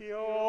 Yo.